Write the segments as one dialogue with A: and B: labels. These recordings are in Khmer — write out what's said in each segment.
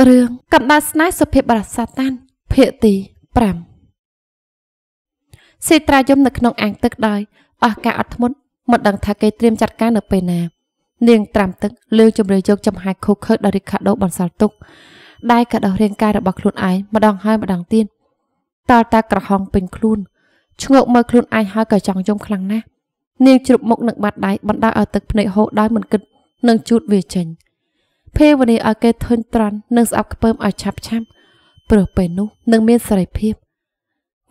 A: រឿងកំដៅស្នេហ៍សុភាពបរសាតានភាគទី5សេត្រាយមនៅក្នុងអាងទឹកដោយអស់ការអត់ធ្មត់មិនដឹងថាគេត្រៀមចាត់ការនៅពេលណា នាងត្រាំទឹកលើជំរឿយកចំហាយខូខើដល់រីខាដូបន្សល់ទុកដៃក៏ដោះរាងកាយរបស់ខ្លួនឯងម្ដងហើយម្ដងទៀតតើតាក្រហងពេញខ្លួនឈ្ងោកមើលខ្លួនឯងហើយក៏ចង់យំខ្លាំងណាស់នាងជ្រុបមុខនឹងបាត់ដៃបណ្ដោយឲ្យទឹកភ្នែកហូរដោយមិនគិតនឹងជូតវាចេញ ភាវនាឲ្យគេធុញត្រន់និងស្អប់ខ្ពើមឲ្យឆាប់ឆាប់ព្រោះពេលនោះនឹងមានសេរីភាព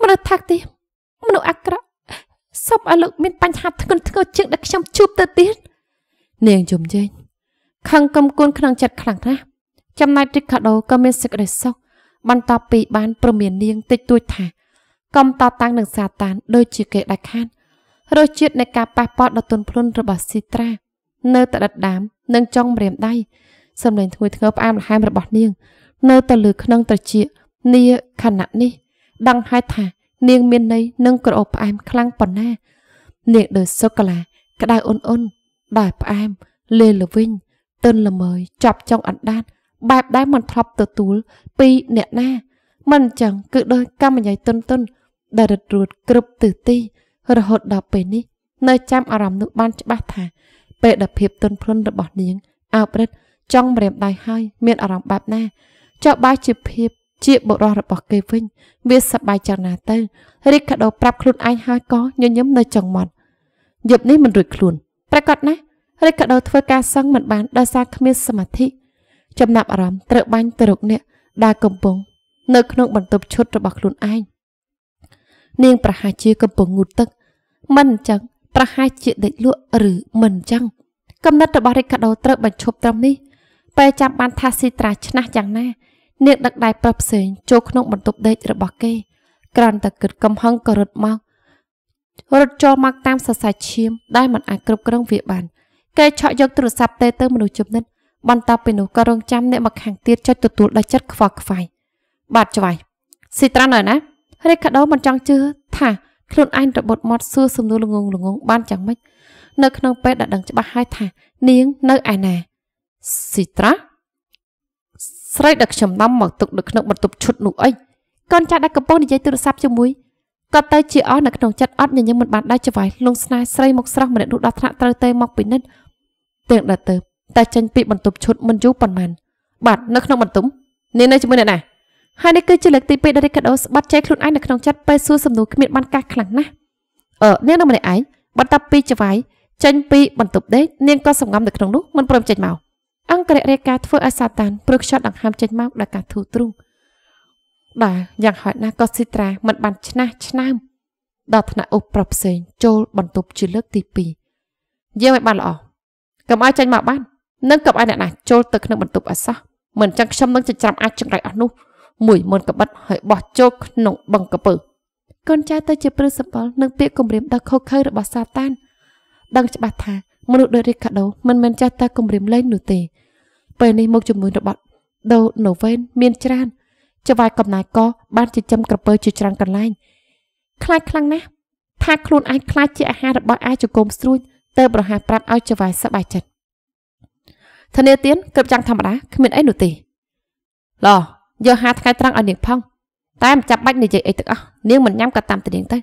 A: មនុស្សថាក់ទីមនុស្សអាក្រក់សុំឲ្យលោកមានបញ្ហាធ្ងន់ធ្ងរជាងដែលខ្ញុំជួបទៅទៀតនាងយំយែងខឹងកំគួនក្នុងចិត្តខ្លាំងណាស់ចំណែករីកាដូក៏មានសេចក្តីសុខបន្ទាប់ពីបានប្រមាននាងតិចតួចថាកុំតតាំងនឹងសាតានដូចជាគេដាច់ខាតរសជាតិនៃការប៉ះពាល់ដ៏ទន់ភ្លន់របស់ស៊ីត្រា នៅតែដិតដាមនិងចង់ម្រាមដៃ សម្លេងធ្ងွေធ្ងើផ្អែមល្ហែមរបស់នាង នៅតែលើក្នុងត្រចៀកនាខណៈនេះដឹងហើយថា នាងមានន័យនិងក្រអូបផ្អែមខ្លាំងប៉ុណ្ណា នាងដូចសូកូឡាក្តៅអ៊ុនអ៊ុនដែលផ្អែមលេលវិញទន់ល្មើយចាប់ចុងអណ្ដាតបែបដែលមិនធ្លាប់ទទួលពីអ្នកណា មិនអញ្ចឹងគឺដោយកម្មញ្ញទុនទុនដែលរត់រួតគ្រប់ទិសទី រហូតដល់ពេលនេះ នៅចាំអារម្មណ៍នោះបានច្បាស់ថាពេលដែលភាពទន់ភ្លន់របស់នាងអោបរិទ្ធ ចង់ម្រាមដៃហើយមានអារម្មណ៍បែបណាចុះបើជាភាពជាបុរសរបស់គេវិញ វាសប្បាយចឹងណាទៅរីកកាដូប្រាប់ខ្លួនឯងហើយក៏ញញឹមនៅចុងមាត់យប់នេះមិនរួចខ្លួនប្រកាសណារីកកាដូធ្វើការសឹងមិនបានដោយសារគ្មានសមាធិចំណាប់អារម្មណ៍ត្រូវបាញ់ទៅរកអ្នកដែលកំពុង នៅក្នុងបន្ទប់ឈុតរបស់ខ្លួនឯងនាងប្រហែលជាកំពុងងូតទឹក មិនអញ្ចឹងប្រហែលជាដេកលក់ឬមិនអញ្ចឹងកំណត់របស់រីកាដូត្រូវបញ្ឈប់ត្រឹមនេះ ពេលចាំបានថាស៊ីត្រាឆ្នះយ៉ាងណានាងដឹកដៃប្រុសផ្សេងចូលក្នុងបន្ទប់ដេករបស់គេក្រាន់តែគិតកំហឹងក៏រត់មករត់ចូលមកតាមសរសៃឈាមដែលមិនអាចគ្រប់គ្រងវាបានគេឆក់យកទូរស័ព្ទទេទៅមនុស្សចំណិតបន្ទាប់ពីនោះក៏រងចាំអ្នកមកខាងទៀតចុចទទួលដោយចិត្តខ្វល់ខ្វាយបាទច្បាយស៊ីត្រានៅណារេកាដូមិនចង់ជឿថាខ្លួនឯងរបត់មាត់សួរសំណួរល្ងងល្ងងបានយ៉ាងម៉េចនៅក្នុងពេលដែលដឹងច្បាស់ហើយថានាងនៅឯណា ស៊ីត្រាស្រីដែលខ្ញុំនាំមកទុកនៅក្នុងបន្ទប់ឈុតនោះអីកូនចាស់ដែលកំពុងនិយាយទូរស័ព្ទជាមួយក៏ទៅជាអស់នៅក្នុងចិត្តអត់ញញឹមមិនបានដែរច្បាយលងស្នេហ៍ស្រីមកស្រស់ម្នាក់នោះដល់ថ្នាក់ត្រូវទៅមកពីនិតទាំងដល់ទៅតែចេញពីបន្ទប់ឈុតមិនយូរប៉ុន្មានបាទនៅក្នុងបន្ទប់នាងនៅជាមួយអ្នកណាហើយនេះគឺជាលើកទី2ដែលរីកាដូស្បាត់ចែកខ្លួនឯងនៅក្នុងចិត្តពេលសួរសំណួរគ្មានបានកាសខ្លាំងណាស់អឺនាងនៅម្នាក់ឯងបន្ទាប់ពីច្បាយចេញពីបន្ទប់ដេកនាងក៏សម្ងំនៅក្នុងនោះមិនព្រមចេញមក អង្គរៈរាយការធ្វើឲ្យសាតានព្រឹកខ្យល់ដង្ហើមចេញមកដល់ការធូរទ្រូងបាទយ៉ាងហោចណាស់ក៏ស៊ីត្រាមិនបានឆ្នះឆ្នើមដល់ថ្នាក់អ៊ុប្រុសផ្សេងចូលបន្ទប់ជាលើកទី2យើងមិនបានល្អកុំឲ្យចេញមកបាននឹងកុំឲ្យអ្នកណាចូលទៅក្នុងបន្ទប់អសោះមិនចឹងខ្ញុំនឹងចិញ្ច្រាំអាចចង្រៃអស់នោះមួយមុនកបិតហើយបោះចូលក្នុងបឹងកពើកូនចៅទៅជាព្រឹសសម្បល់នឹងពាក្យគំរាមដល់ខុសខើរបស់សាតានដឹងច្បាស់ថា មនុស្សដូចរីកាដូមិនមែនចេះតែគំរាមលែងនោះទេពេលនេះមកជំនួយរបស់ដូណូវែនមានច្រើនច្បាយកំណាយកបានចិញ្ចឹមក្រពើជាច្រើនកន្លែងខ្លាចខ្លាំងណាស់ថាខ្លួនឯងខ្លាចជាអាហាររបស់អាចកុំស្រួយទៅប្រហាប្រាប់ឲ្យច្បាយសប្បាយចិត្តធនាទានគ្រប់យ៉ាងធម្មតាគ្មានអីនោះទេឡយកហាថ្ងៃត្រង់ឲ្យនាងផងតែមិនចាំបាច់និយាយអីទាំងអស់នាងមិនញ៉ាំក៏តាមតែនាងទៅ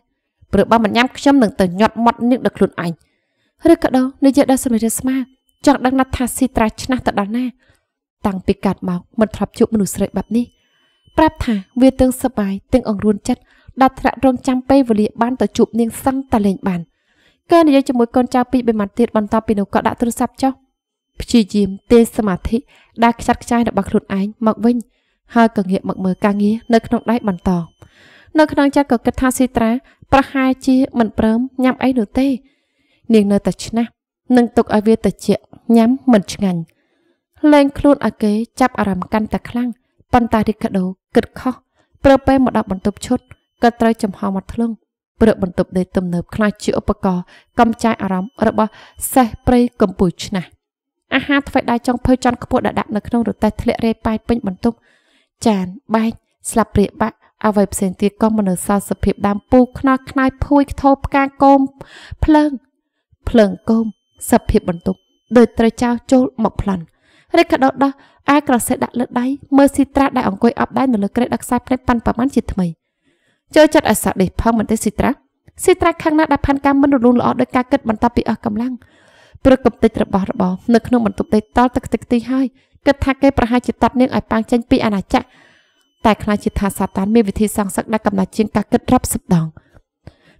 A: ព្រោះបើមិនញ៉ាំខ្ញុំនឹងទៅញាត់មាត់នាងដល់ខ្លួនឯង ឬក៏ដោនិយាយដល់សម្រិយស្មាចង់ដឹងណាស់ថាស៊ីត្រាឆ្នះទៅដល់ណា តាំងពីកាត់មកមិនធ្លាប់ជួបមនុស្សស្រីបែបនេះប្រាប់ថាវាទាំងសបាយទាំងអង្រួនចិត្តដល់ថ្នាក់រងចាំពេលវេលាបានទៅជួបនាងសឹងតែលេងបានកើនិយាយជាមួយកូនចៅពីរបីម៉ាត់ទៀតបន្ទាប់ពីនោះក៏ដាក់ទូរស័ព្ទចុះព្យាយាមទេសសមាធិដែលខ្ចាត់ខ្ចាយរបស់ខ្លួនឯងមកវិញហើយក៏ងាកមកមើលការងារនៅក្នុងដៃបន្តនៅក្នុងចិត្តក៏គិតថាស៊ីត្រាប្រហែលជាមិនព្រមញ៉ាំអីនោះទេ នាងនៅតែឆ្នះនឹងទុកឲ្យវាតិចញ៉ាំមិនឆ្ងាញ់លែងខ្លួនឲ្យគេចាប់អារម្មណ៍កាន់តែខ្លាំងប៉ុន្តែរីកាដូគិតខុសព្រើពេលមកដល់បន្ទប់ឈុតក៏ត្រូវចំហមកធ្លុងព្រឹកបន្ទប់ដេកទំនើបខ្លាចជាឧបករណ៍កំចាយអារម្មណ៍របស់សេះព្រៃកម្ពុជាឆ្នះអាហារថ្វីដៃចុងភៅចន់ខ្ពស់ដាក់ដាក់នៅក្នុងរទេះធ្លាក់រេប៉ាយពេញបន្ទប់ចានបែកស្លាបព្រាបាក់អ្វីផ្សេងទៀតក៏មិននៅសល់សភាពដើមពូខ្នោះខ្នាយភួយខ្ទោផ្កាគោមភ្លើង ភ្លើងគោមសភាពបន្ទប់ដោយត្រូវចោលចូលមកប្លន់រិចកាដូដោះអាក្រសេះដាក់លើដៃមើលស៊ីត្រាដែលអង្គុយអប់ដៃនៅលើក្រេតដឹកខ្សែភ្នែកប៉ាន់ប្រមាណជាថ្មីចូលចិត្តឲ្យសាក់ដេកផងមិនទេស៊ីត្រាស៊ីត្រាខាងណាដែលផាន់កាមមិនរលូនល្អដោយការគិតបន្តពីអស់កម្លាំងព្រឹកកំតិចរបស់របរនៅក្នុងបន្ទប់ដេកតល់ទឹកតិចទីហើយគិតថាគេប្រហែលជាតាត់នាងឲ្យប៉ាងចេញពីអាណាចក្រតែខ្លាចជាថាសាតានមានវិធីសងសឹកដែលកំណត់ជាងការគិតរាប់សិបដង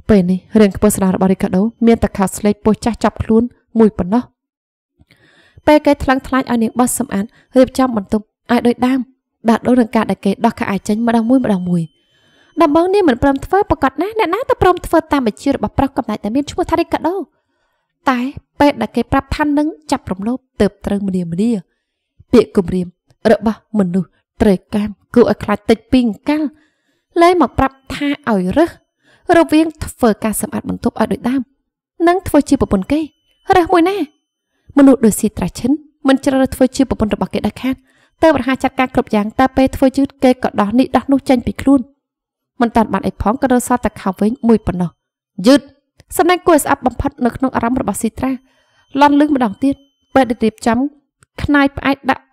A: ពេលនេះរឿងខ្ពស់ស្ដាររបស់រីកាដូមានតែខោស្លេកពោះចាស់ចាប់ខ្លួនមួយប៉ុណ្ណោះពេលគេថ្លឹងថ្លាញ់ឲ្យនាងបោះសំអាតរៀបចំបន្ទប់ឲ្យដូចដើមដាក់ដូចនឹងការដែលគេដោះខោអាយចេញម្ដងមួយម្ដងមួយដំបងនាងមិនព្រមធ្វើប្រកាសណាអ្នកណាទៅព្រមធ្វើតាមបញ្ជារបស់ប្រុសកំណែតែមានឈ្មោះថារីកាដូតែពេលដែលគេប្រាប់ថានឹងចាប់រំលោភទៅត្រូវមនីមនីពាក្យគំរាមរបស់មនុស្សត្រូវកាមគួរឲ្យខ្លាចតិចពីអង្កលលែងមកប្រាប់ថាឲ្យរើស រវាងធ្វើការសម្អាតបន្ទប់ឲ្យដូចដើមនិងធ្វើជាប្រពន្ធគេរើសមួយណាមនុស្សដូចស៊ីត្រាឈិនមិនជ្រើសរើសធ្វើជាប្រពន្ធរបស់គេដែរខាតទៅបរិហាចាត់ការគ្រប់យ៉ាងតែពេលធ្វើយឺតគេក៏ដោះនេះដោះនោះចេញពីខ្លួនមិនតាន់បានអីផងក៏រត់សតតែខោវិញមួយប៉ុណ្ណោះយឺតសម្ដែងគួរស្អប់បំផុតនៅក្នុងអារម្មណ៍របស់ស៊ីត្រាលន់លឹងម្ដងទៀតពេលដែលរៀបចំខ្នាយផ្អែកដាក់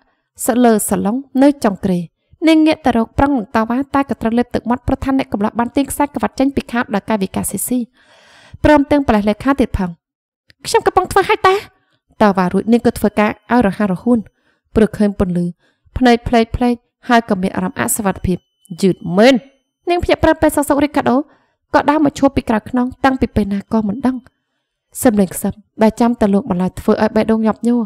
A: សលើសាឡុងនៅចុងក្រេ នាងងាកទៅរកប្រឹងនឹងតវ៉ាតែក៏ត្រូវលេបទឹកមាត់ប្រធានអ្នកកំឡោះបានទាញខ្សែក្បាត់ចេញពីខាបដោយកាយវិការស៊ីស៊ីព្រមទាំងប្រលេះលេខាទៀតផងខ្ញុំកំពុងធ្វើឲ្យតាតវ៉ារួចនាងក៏ធ្វើការឲ្យរហ័សរហួនព្រោះឃើញពន្លឺភ្នែកផ្លេកផ្លេកហើយក៏មានអារម្មណ៍អសវត្ថភាពយឺតមែននាងភ្ញាក់ប្រាប់ពេលសសុករីកាដូក៏ដើរមកឈប់ពីក្រៅខ្នងតាំងពីពេលណាក៏មិនដឹងសំលេងខ្សឹបដែលចាំតែលោកបន្លាយធ្វើឲ្យបេះដូងញាប់ញ័រ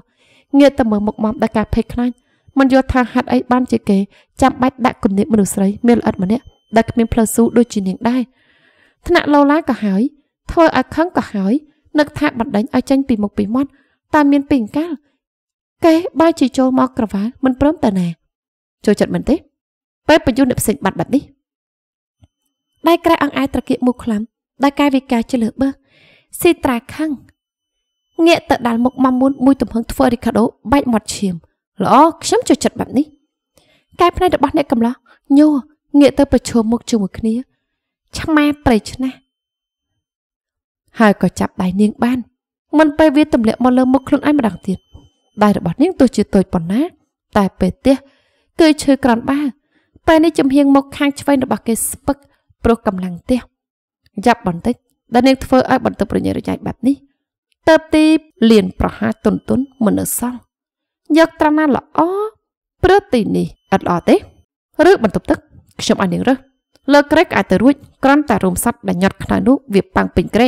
A: ងាកទៅមើលមុខមុំដោយការភ័យខ្លាច មិនយល់ថាហេតុអីបានជាគេចាំបាច់ដាក់គំនិតមនុស្សស្រីមានល្អិតម្នាក់ដែលគ្មានផ្លូវស៊ូដូចជានាងដែរថ្នាក់ឡូឡាក៏ហើយធ្វើឲ្យខឹងក៏ហើយនឹកថាបណ្ដេញឲ្យចេញពីមុខពីមាត់តែមានពីអង្កាលគេបែរជាចូលមកក្រវ៉ាល់មិនព្រមតើណាចូលចិត្តមិនទេពេលបញ្យុអ្នកផ្សេងបាត់បាត់នេះដៃក្រែអង្អែត្រកៀកមុខខ្លាំដែលកាយវិការជលឺបើស៊ីត្រាខឹងងាកទៅដល់មុខម៉ាំមួនមួយទំហឹងធ្វើរីកាដូបែកមាត់ឈាម ល្អខ្ញុំចូលចិត្តបែបនេះកែភ្នែករបស់អ្នកកំឡោះញ័រងាកទៅប្រឈមមុខជាមួយគ្នា ឆ្មាប្រៃឆ្នះហើយក៏ចាប់ដៃនាងបានមិនពេលវាទម្លាក់មកលើមុខខ្លួនឯងម្ដងទៀតដៃរបស់នាងទោះជាតូចប៉ុណ្ណា តែពេលទះគឺឈឺក្រាន់បាពេលនេះចំហៀងមុខខាងឆ្វេងរបស់គេស្ពឹកព្រោះកម្លាំងទះយ៉ាប់បន្តិចដែលនាងធ្វើឲ្យបន្ទប់រញ៉េរញ៉ៃបែបនេះទៅទីលៀនប្រហាទុនទុនមិននៅសល់ យកត្រង់ណាល្អព្រឹកទីនេះអត់ល្អទេឬបន្ទប់ទឹកខ្ញុំឲ្យនាងរើសលើក្រេកអាចទៅរួចគ្រាន់តែរុំសัตว์ដែលញាត់ខ្នើនោះវាប៉ាំងពេញក្រេ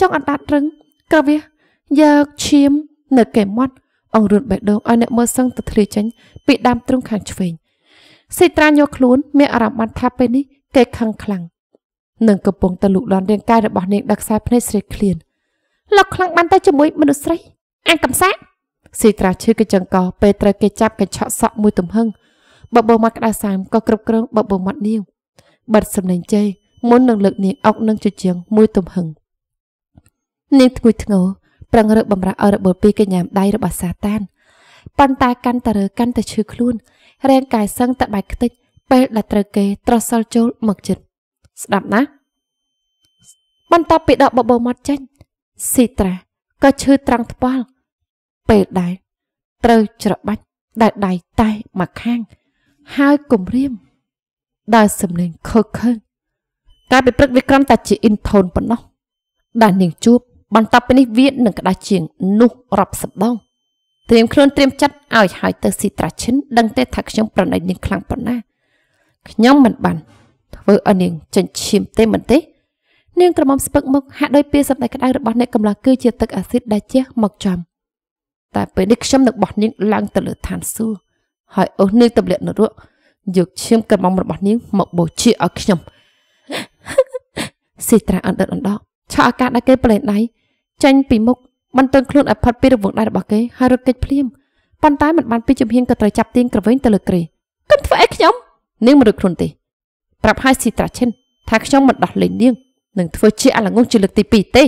A: ចង់អត់ដាត់រឹងក្រវាយកឈាមនៅកែមាត់អង្រួនបេះដូងឲ្យអ្នកមើលសឹងទៅធ្លាចេញពីដើមទ្រូងខាងឆ្វេងសេត្រាញយកខ្លួនមានអារម្មណ៍បានថាពេលនេះគេខឹងខ្លាំងនឹងកំពុងតែលូកលាន់រាងកាយរបស់នាងដឹកខ្សែភ្នែកស្រេកឃ្លានលោកខ្លាំងបានតែជាមួយមនុស្សស្រីអាកំសា ស៊ីត្រាឈឺកញ្ចឹងកោពេលត្រូវគេចាប់កញ្ឆក់សក់មួយទំហឹងបបោមាត់ក្តៅសាមក៏គ្រប់គ្រងបបោមាត់នាងបិទសំឡេងជ័យមុននឹងលើកនាងអុកនឹងជជាងមួយទំហឹងនាងធ្ងួយធ្ងរប្រឹងរឹកបំរាស់ឲ្យរបបពីកញ្ញាមដៃរបស់សាតានប៉ុន្តែកាន់តែរើកាន់តែឈឺខ្លួនរាងកាយសឹងតែបែកខ្ទេចពេលដែលត្រូវគេត្រសល់ចូលមកចិត្តស្ដាប់ណាបន្ទាប់ពីដកបបោមាត់ចេញស៊ីត្រាក៏ឈឺត្រង់ថ្ពាល់ ពេលដែរត្រូវច្របាច់ដែលដៃតែមកខាង ហើយគំរាមដោយសំឡេងខើខើការពិព្រឹកវាក្រំតែជាអ៊ីនថូនប៉ុណ្ណោះដែលនាងជួបបន្ទាប់ពីនេះវានឹងក្តាស់ជាងនោះរាប់សបងត្រៀមខ្លួនត្រៀមចិត្តឲ្យហើយទៅស៊ីត្រាឈិនដឹងទេថាខ្ញុំប្រណិតនាងខ្លាំងប៉ុណ្ណាខ្ញុំមិនបានធ្វើឲ្យនាងចិញ្ចៀមទេមិនទេនាងក្រមុំស្ពឹកមុខហាក់ដោយពីសម្ដែងក្តៅរបស់អ្នកកំឡោះគឺជាទឹកអាស៊ីតដែលជះមកចំ តែពេលនេះខ្ញុំនឹងបោះនាងឡើងទៅលើឋានសួគ៌ហើយអូសនាងទម្លាក់នរកយកឈាមក្រមុំរបស់នាងមកបូជាឲ្យខ្ញុំស៊ីត្រាអណ្ដិតអណ្ដោឆក់អាកាសដែលគេប្លែនដៃចេញពីមុខបន្ទន់ខ្លួនឲ្យផុតពីរង្វង់ដៃរបស់គេហើយរត់គេចភ្លាមប៉ុន្តែមិនបានពីជំហានក៏ត្រូវចាប់ទាញក្រវែងទៅលើក្រេកុំធ្វើអីខ្ញុំនាងមិនរត់ខ្លួនទេប្រាប់ឲ្យស៊ីត្រាឈិនថាខ្ញុំមិនដោះលែងនាងនឹងធ្វើជាអលងងជាលើកទី2ទេ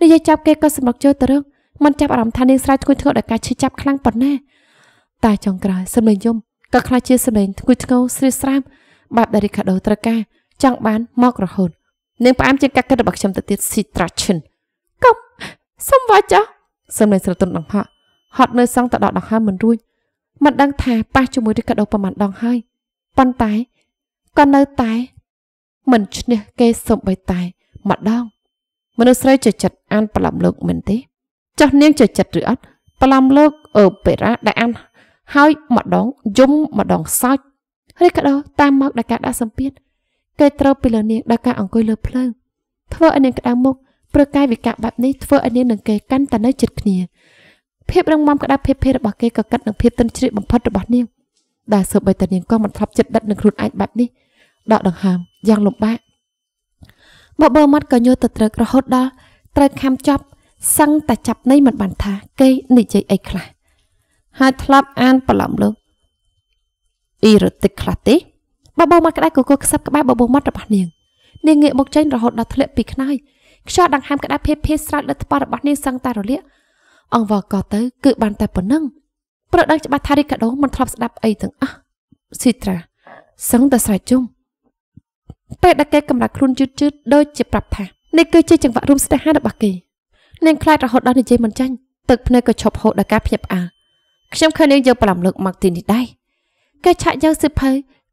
A: និយាយចាប់គេក៏សម្រុកចូលទៅរឹង មិនចាប់អារម្មណ៍ថានាងស្រែកធ្ងន់ធ្ងរដោយការឈឺចាប់ខ្លាំងប៉ុណ្ណាតែចុងក្រោយសម្លេងយំក៏ខ្លាចជាសម្លេងធ្ងន់ធ្ងរស្រៀបស្រាមបែបដែលរីកាដូត្រូវការចង់បានមករហូតនាងផ្អែមជាកាក់កិតរបស់ខ្ញុំទៅទៀតស៊ីត្រាឈិនកុំសុំវាចចសម្លេងស្រទន់ដង្ហក់ហត់នៅសងទៅដកដង្ហើមមិនរួចមិនដឹងថាប៉ះជាមួយរីកាដូប្រមាណដងហើយប៉ុន្តែក៏នៅតែមិនឈ្នះគេសំបីតែម្ដងមនុស្សស្រីចចិត្តអានប្រឡំលោកមែនទេ ចោះនាងចចិត្តឬអត់ប្រឡំលោកអឺពេរ៉ាដែលអានហើយម្ដងយំម្ដងសោចរីកាដូតាមមកដល់ការដាក់សម្ពាធគេត្រូវពីលើនាងដល់ការអង្គុយលើភ្លើងធ្វើឲ្យនាងក្តៅមុខព្រោះកាយវិការបែបនេះធ្វើឲ្យនាងនឹងគេកាន់តែនៅជិតគ្នាភាពរឹងមាំក្តៅភាពភេររបស់គេក៏កាត់នឹងភាពទន់ជ្រាបបំផុតរបស់នាងដែលសូម្បីតែនាងក៏មិនធ្លាប់ចិត្តដិតនឹងខ្លួនឯងបែបនេះដកដង្ហើមយ៉ាងលំបាកបបើមាត់ក៏ញើទៅត្រឹករហូតដល់ត្រូវខំចាប់ សឹងតែចាប់នៃមិនបានថាគេនិយាយអីខ្លះហើយធ្លាប់អានប្រឡំលើអ៊ីរ៉ូទិកខ្លះទេបបោមាត់ក្តៅកកខ្សឹបក្បែរបបោមាត់របស់នាងនាងងាកមកចេញរហូតដល់ធ្លាក់ពីខ្នើយខ្យល់ដង្ហើមក្តៅភេទភេទស្រោចលើថ្ពាល់របស់នាងសឹងតែរលាកអង្វរកទៅគឺបានតែប៉ុណ្ណឹងព្រោះដឹងច្បាស់ថារីកាដូមិនធ្លាប់ស្ដាប់អីទាំងអស់ស៊ីត្រាសឹងតែស្រែកជុំពេលដែលគេកម្រាស់ខ្លួនជឿជឿដូចជាប្រាប់ថានេះគឺជាចង្វាក់រួមស្នេហារបស់គេ នាងខ្លាចរហូតដល់និយាយមិនចាញ់ទឹកភ្នែកក៏ឈប់ហូរដល់ការភ្ញាក់ផ្អើលខ្ញុំឃើញនាងយកប្រឡំលើកមកទីនេះដែរគេឆាក់យកសិភៅ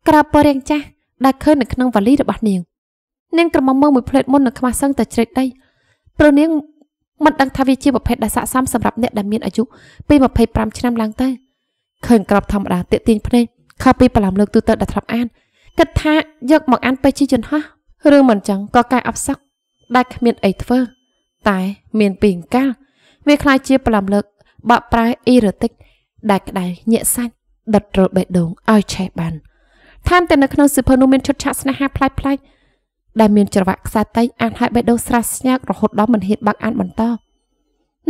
A: ក្រៅពរៀងចាស់ដែលឃើញនៅក្នុងវ៉ាលីរបស់នាងនាងក្រមុំមើលមួយផ្លេតមុននឹងខ្មាស់សឹងតែជ្រេកដីព្រោះនាងមិនដឹងថាវាជាប្រភេទដែលស័ក្តិសមសម្រាប់អ្នកដែលមានអាយុពី25ឆ្នាំឡើងទៅឃើញក្របធម្មតាតាកទាញភ្នែកខុសពីប្រឡំលើកទូទៅដែលធ្លាប់អានគិតថាយកមកអានពេលជាយន្តហោះឬមិនចឹងក៏កែអបសឹកដែលគ្មានអីធ្វើ តែមានពីអង្កាលវាคล้ายជាប្រឡំលើកបកប្រែអ៊ីរ៉ូទិកដែលក្តៅញាក់សាច់ដុតរលបេះដូងឲ្យឆេះបានថែមទាំងនៅក្នុងសិភៅនោះមានឈុតឆាកស្នេហាប្លែកប្លែកដែលមានច្រវាក់ខ្សែតៃអានឲ្យបេះដូងស្រស់ស្ញាករហូតដល់មិនហ៊ានបើកអានបន្ត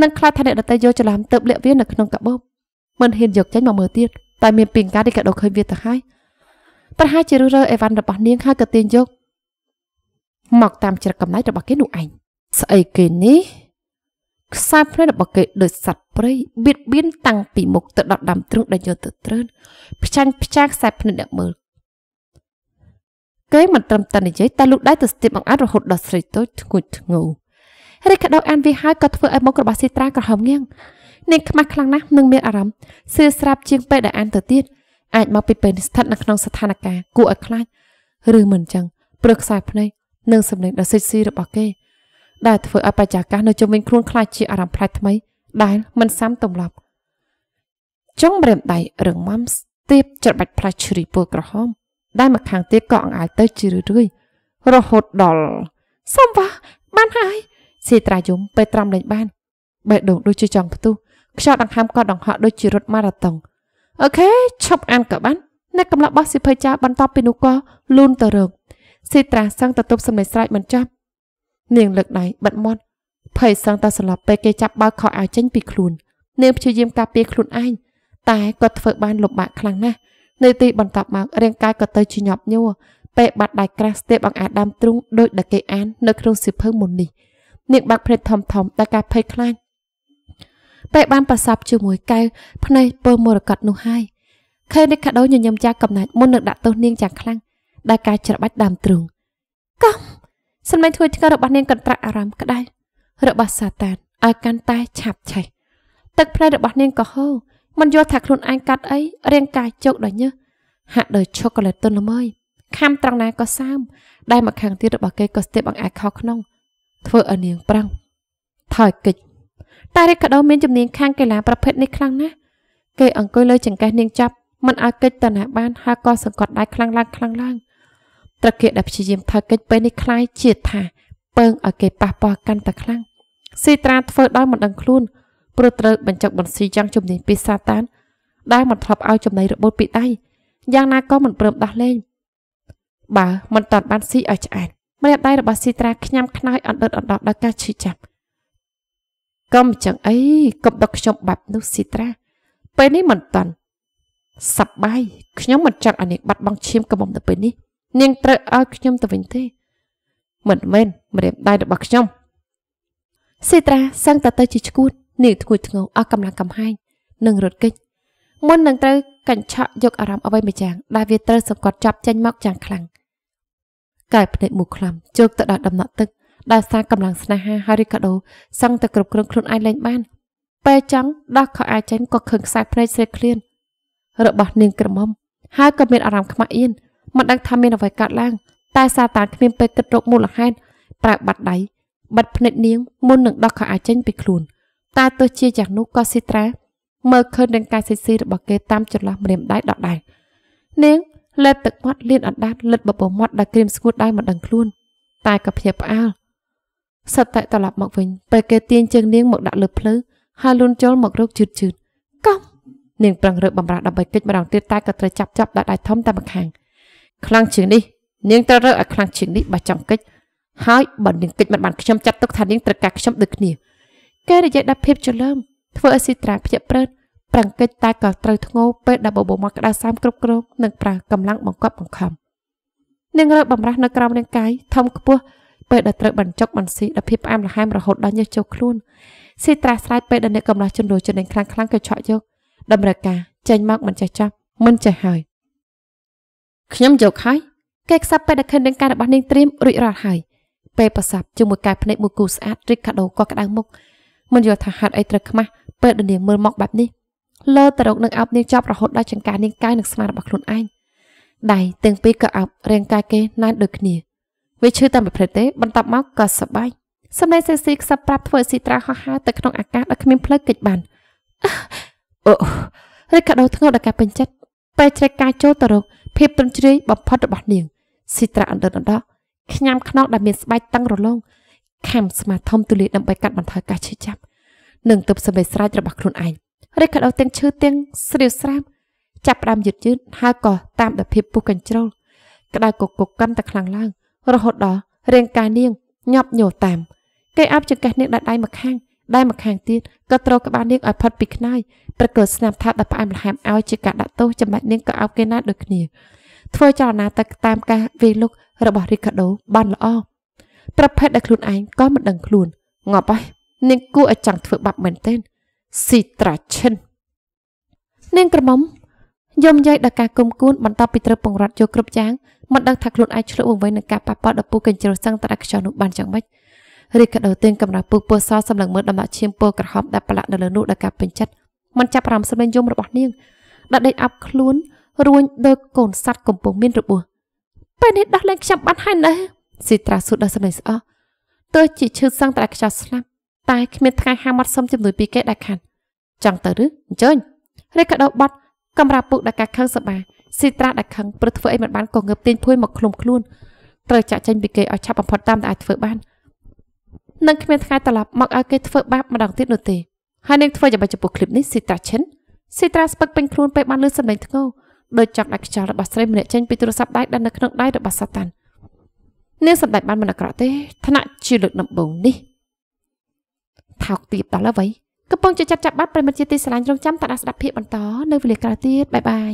A: នឹងខ្លាចថាអ្នកដតីយកច្រឡំទៅលាក់វានៅក្នុងកាបូបមិនហ៊ានយកចេញមកមើលទៀតតែមានពីងការនេះក៏ដូរឃើញវាទៅហើយប្រហែលជារើសរើអេវ៉ាន់របស់នាងហើយក៏ទាញយកមកតាមច្រកកំណៃរបស់គេនោះឯង ស្អីគេនេះខ្សែភ្នែករបស់គេដូចសត្វព្រៃបៀតបៀនតាំងពីមុខទៅដល់ដាំទ្រឹងដែលយកទៅត្រើនផ្ចាញ់ផ្ចាខ្សែភ្នែកអ្នកមើលគេមិនត្រឹមតែនិយាយតែលូកដៃទៅស្ទាបបង្អាត់រហូតដល់ស្រីតូចធ្ងួចធ្ងោរីកដោអានវាហើយក៏ធ្វើឲ្យមុខរបស់ស៊ីត្រាក្រហមងៀងនាងខ្មាស់ខ្លាំងណាស់នឹងមានអារម្មណ៍សឿស្រាប់ជាងពេលដែលអានទៅទៀតអាចមកពីពេលស្ថិតនៅក្នុងស្ថានភាពគួរឲ្យខ្លាចឬមិនចឹងព្រឹកខ្សែភ្នែកនិងសម្លេងដ៏សិចស៊ីរបស់គេ ដែលធ្វើឲ្យបច្ចាកាសនៅជុំវិញខ្លួនខ្លាចជាអារម្មណ៍ប្លែកថ្មីដែលមិនសាំទម្លាប់ចុងម្រាមដៃរឹងមាំស្ទាបច្របាច់ផ្លាច់ជ្រីពណ៌ក្រហមដែលម្ខាងទៀតក៏អង្អែលទៅជារឿយៗរហូតដល់សំវ៉ាបានហើយសៀត្រាយំពេលត្រាំលេងបានបេះដូងដូចជាចង់ផ្ទុះខ្យល់ដង្ហើមក៏ដង្ហក់ដូចជារត់ម៉ារ៉ាតុងអូខេឈប់អានក៏បានអ្នកកំឡុងបោះសិភ័យចាបន្ទាប់ពីនោះក៏លូនទៅរកសៀត្រាសឹងទៅទប់សម្លេងស្រែកមិនចាប់ នាងលើកដៃបិទមាត់ភ័យសឹងតែស្លាប់ពេលគេចាប់បើកខោអាវចេញពីខ្លួននាងព្យាយាមការពារខ្លួនឯងតែក៏ធ្វើបានលំបាកខ្លាំងណាស់នៅទីបន្ទាប់មករាងកាយក៏ទៅជាញាប់ញ័រពេលបាត់ដៃក្រាស់ស្ទាបអង្អាដើមទ្រូងដោយដែលគេអាននៅក្នុងសិភៅមុននេះនាងបាក់ភ្នែកធំធំតែការភ័យខ្លាចពេលបានប្រសពជាមួយកែវភ្នែកពើមរកតនោះហើយខេនេះកាដូញញឹមចាស់កំណាច់មុននឹងដាក់ទោសនាងយ៉ាងខ្លាំងដែលការច្របាច់ដើមទ្រូងកំ សម្លេងធ្វើឆ្កឹះរបស់នាងកន្ត្រាក់អារម្មណ៍ក្តៅរបស់សាតានឲ្យកាន់តែឆាប់ឆេះទឹកភ្នែករបស់នាងក៏ហូរមិនយល់ថាខ្លួនឯងកាត់អីរាងកាយជោគដល់ញើសហាក់ដូចឆូកូឡេតទន់ល្មើយខំត្រង់ណាក៏សើមដែលមកខាងទៀតរបស់គេក៏ស្ទាបអង្អែលខោក្នុង ធ្វើឲ្យនាងប្រឹងថយកិច្ចតែរិកដោមានជំនាញខាងកីឡាប្រភេទនេះខ្លាំងណាស់គេអង្គុយលើចង្កេះនាងចាប់មិនឲ្យកិច្ចតណាបានហើយក៏សង្កត់ដៃខ្លាំងឡើងខ្លាំងឡើង ត្រគាកដែលព្យាយាមថយកិច្ចពេលនេះคล้ายជាថាពើងឲ្យគេប៉ះពាល់កាន់តែខ្លាំងស៊ីត្រាធ្វើដោយមិនដឹងខ្លួនព្រោះត្រូវបញ្ចុកបន្ស៊ីយ៉ាងជំនាញពីសាតានដែលមិនធ្លាប់ឲ្យចំណៃរបូតពីដៃយ៉ាងណាក៏មិនព្រមដោះលែងបើមិនតាន់បានស៊ីឲ្យឆ្អែតម្រាមដៃរបស់ស៊ីត្រាខ្ញាំខ្នើយអណ្ដិតអណ្ដោតដល់ការឈឺចាប់កុំចឹងអីកុំដឹកខ្ញុំបាប់នោះស៊ីត្រាពេលនេះមិនតាន់សប្បាយខ្ញុំមិនចង់ឲ្យនាងបាត់បង់ឈាមកំមុំទៅពេលនេះ នាងត្រូវឲ្យខ្ញុំទៅវិញទេ មិនមែនម្រាមដៃរបស់ខ្ញុំស៊ីត្រាសឹងតែទៅជាឈួតនាងធ្ងួយធ្ងរអស់កម្លាំងកំហែងនិងរត់គេចមុននឹងត្រូវកញ្ឆក់យកអារម្មណ៍អ្វីមួយយ៉ាងដែលវាត្រូវសង្កត់ចាប់ចេញមកយ៉ាងខ្លាំងកាយភ្នែកមូខ្លាំជោគទៅដល់ដំណក់ទឹកដែលសារកម្លាំងស្នេហាហើយរីកាដូសឹងតែគ្រប់គ្រងខ្លួនឯងលែងបានពេលចង់ដោះខោអាវចេញក៏ខឹងខ្សែភ្នែកស្រេកឃ្លានរបស់នាងក្រមុំហើយក៏មានអារម្មណ៍ខ្មាស់អៀន មិនដឹងថាមានអ្វីកើតឡើងតែសាតានគ្មានពេលគិតរកមូលហេតុប្រើបាត់ដៃបិទភ្នែកនាងមុននឹងដោះខោអាវចេញពីខ្លួនតែទោះជាយ៉ាងនោះក៏ស៊ីត្រាមើលឃើញនឹងកាយសិស៊ីរបស់គេតាមចន្លោះម្រាមដៃដដែលនាងលេបទឹកមាត់លៀនអណ្ដាតលិតបបោមាត់ដែលក្រៀមស្ងួតដៃមិនដឹងខ្លួន តែក៏ភ្ញាក់ផ្អើលសត្វតែត្រឡប់មកវិញពេលគេទាញជើងនាងមកដាក់លើភ្លៅហើយលូនចូលមករកជឿតជឿតកំនាងប្រឹងរើបំរាស់ដើម្បីគេចម្ដងទៀតតែក៏ត្រូវចាប់ចាប់ដាក់ដៃធំតែម្ខាង ខ្លាំងជាងនេះនាងត្រូវរើឲ្យខ្លាំងជាងនេះបើចង់កិច្ចហើយបើនាងកិច្ចមិនបានខ្ញុំចាត់ទុកថានាងត្រូវការខ្ញុំដូចគ្នាគេនិយាយដល់ភាពច្រឡំធ្វើឲ្យស៊ីត្រាភ្ញាក់ព្រឹតប្រឹងកិច្ចតែក៏ត្រូវធ្ងោពេលដែលបបោមកក្តៅសាមគ្រប់គ្រងនិងប្រើកម្លាំងបង្កប់បង្ខំនាងរើបំរាស់នៅក្រោមរាងកាយធំខ្ពស់ពេលដែលត្រូវបញ្ចុកបន្ស៊ីដល់ភាពផ្អែមល្ហែមរហូតដល់ញើសចូលខ្លួនស៊ីត្រាស្រ័យពេលដែលអ្នកកំឡោះជំនួយចំណេញខ្លាំងខ្លាំងក៏ឆក់យកតម្រូវការចេញមកមិនចេះចាប់មិនចេះហើយ ខ្ញុំយកហើយគេខ្សាប់ពេលដែលឃើញរាងកាយរបស់នាងត្រៀមរួចរាល់ហើយពេលប្រសាប់ជាមួយកាយភ្នែកមួយគូស្អាតរីកកាដូក៏ក្តៅមុខមិនយល់ថាហេតុអីត្រូវខ្មាស់ពេលដែលនាងមើលមកបែបនេះលើតរកនឹងអោបនាងជាប់រហូតដល់ចង្ការនាងកាយនឹងស្មារបស់ខ្លួនឯងដៃទាំងពីរក៏អោបរាងកាយគេណែនដូចគ្នាវាឈឺតាមប្រភេទទេបន្ទាប់មកក៏សប្បាយសម្លេងសេស៊ីខ្សឹបប្រាប់ធ្វើឲ្យស៊ីត្រាហោះហើរទៅក្នុងអាកាសដោយគ្មានផ្លូវគេចបានអូរីកាដូធ្ងន់ដល់ការពេញចិត្តពេលជ្រែកកាយចូលទៅរក ភាពទន់ជ្រាយបំផុតរបស់នាងស៊ីត្រាអណ្ដិតអណ្ដោះខ្ញាំខ្នងដែលមានស្បែកតឹងរលោងខំស្មាធំទូលាយដើម្បីកាត់បន្ថយការឈឺចាប់និងទប់សម្លេងស្រែករបស់ខ្លួនឯងរីកាដូទាំងឈឺទាំងស្រាវស្រាមចាប់ផ្ដើមយឺតយឺតហើយក៏តាមដោយភាពពុះកញ្ជ្រោលក្តៅកកកកាន់តែខ្លាំងឡើងរហូតដល់រាងកាយនាងញាប់ញយតាមគេអាប់ចង្កេះនាងដាក់ដៃម្ខាង ដៃម្ខាងទៀតក៏ត្រក្បាលនាងឲ្យផុតពីខ្នើយប្រកើស្នាមថាដល់ផ្អែមល្ហែមឲ្យជាការដាក់ទោសចំណែកនាងក៏អោបគេណាដូចគ្នាធ្វើចលនាទៅតាមការវាយលុករបស់រីកាដូបានល្អប្រភេទដែលខ្លួនឯងក៏មិនដឹងខ្លួនងាប់ហើយនាងគួរឲ្យចង់ធ្វើបាបមែនទែនស៊ីត្រាឈិននាងក្រមុំយំយាយដល់ការគុំគួនបន្ទាប់ពីត្រូវពង្រត់យកគ្រប់យ៉ាងមិនដឹងថាខ្លួនឯងឆ្លុះវង្វេងនឹងការប៉ះពាល់ដល់ពូកញ្ជ្រោះសឹងតាខ្យល់នោះបានយ៉ាងម៉េច រីកាដូទិញកំណៅពូពស់សសម្លឹងមើលដំណាក់ឈាមពណ៌ក្រហមដែលប្រឡាក់នៅលើនោះដល់ការពេញចិត្តមិនចាប់អារម្មណ៍សម្លេងយំរបស់នាងដែលដេកអាប់ខ្លួនរួញដូចកូនសัตว์កំពុងមានរបួសពេលនេះដោះលែងខ្ញុំបានហើយណាស៊ីត្រាស៊ូដល់សម្លេងស្អកទើបជាឈឺសឹងតែខ្យល់ស្លាប់តែគ្មានថ្ងៃហាមាត់សុំជំនួយពីគេដែលខានចង់ទៅឬអញ្ជើញរីកាដូបាត់កំរាពុកដល់ការខឹងសបាស៊ីត្រាដែលខឹងព្រោះធ្វើអីមិនបានក៏ងើបទាញភួយមកឃ្លុំខ្លួនត្រូវចាក់ចេញពីគេឲ្យឆាប់បំផុតតាមដែលអាចធ្វើបាន និងគ្មានថ្ងៃត្រឡប់មកឲ្យគេធ្វើបាបម្ដងទៀតនោះទេហើយនាងធ្វើយ៉ាងម៉េចចំពោះឃ្លីបនេះស៊ីត្រាឈិនស៊ីត្រាស្ពឹកពេញខ្លួនពេលបានលឺសម្លេងធ្ងោដោយចង់ដាច់ខ្យល់របស់ស្រីម្នាក់ចេញពីទូរស័ព្ទដៃដែលនៅក្នុងដៃរបស់សាតាន់នាងសម្ដែងបានមិនអាក្រក់ទេថ្នាក់ជាលើកដំបូងនេះថោកទាបដល់ហើយកំពុងជាចាត់ចាប់បាត់ប្រិមិត្តជាទីស្រឡាញ់រងចាំតាក់ស្ដាប់ភាពបន្តនៅវេលាក្រោយទៀតបាយបាយ